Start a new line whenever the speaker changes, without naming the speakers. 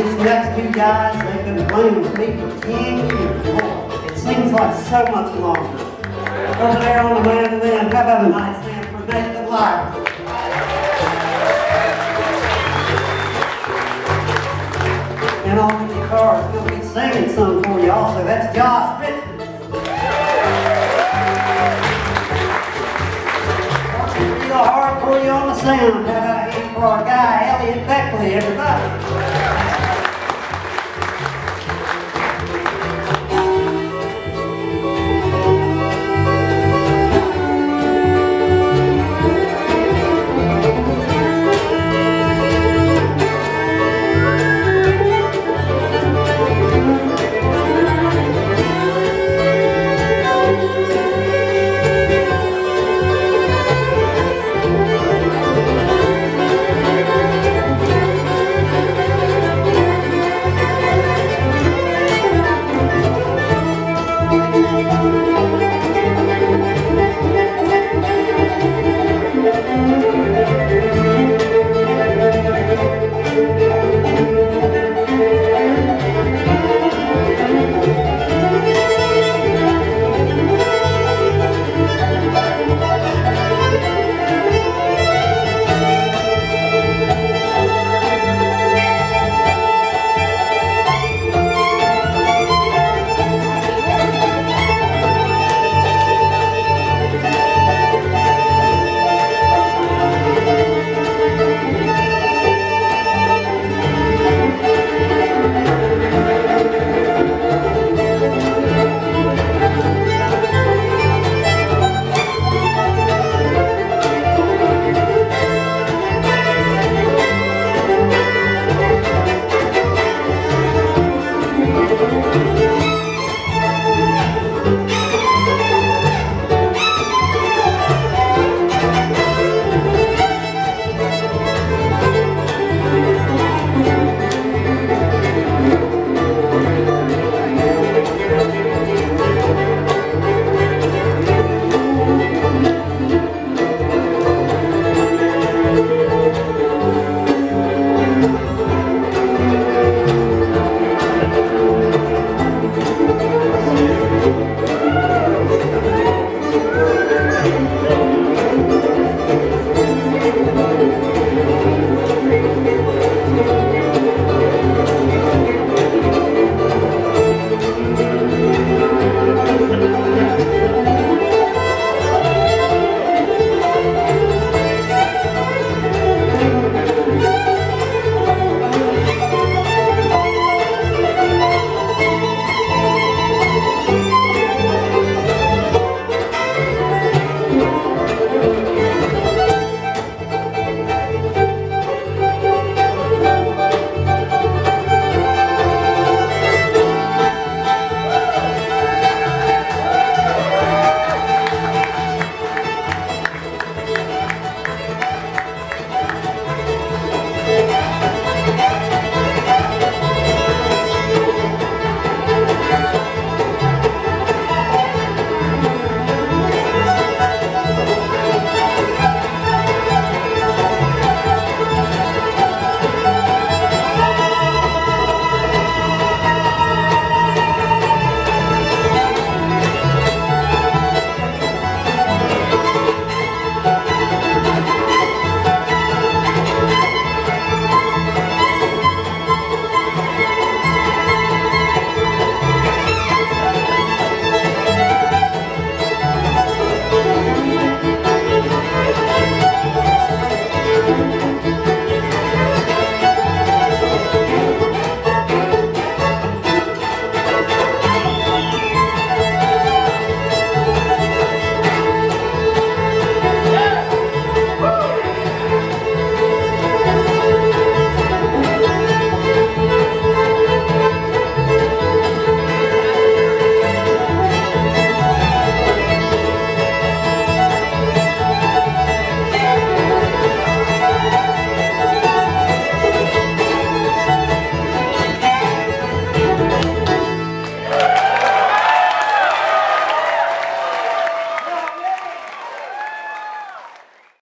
And these next two guys, they've been playing with me for 10 years. Boy, it seems like so much longer. Over there on the mandolin, how about a nice hand for Nathan Lyle? And on the guitar, he's gonna be singing some for you also. That's Josh Richards. Working real hard for you on the sound. How about a hand for our guy, Elliot Beckley, everybody?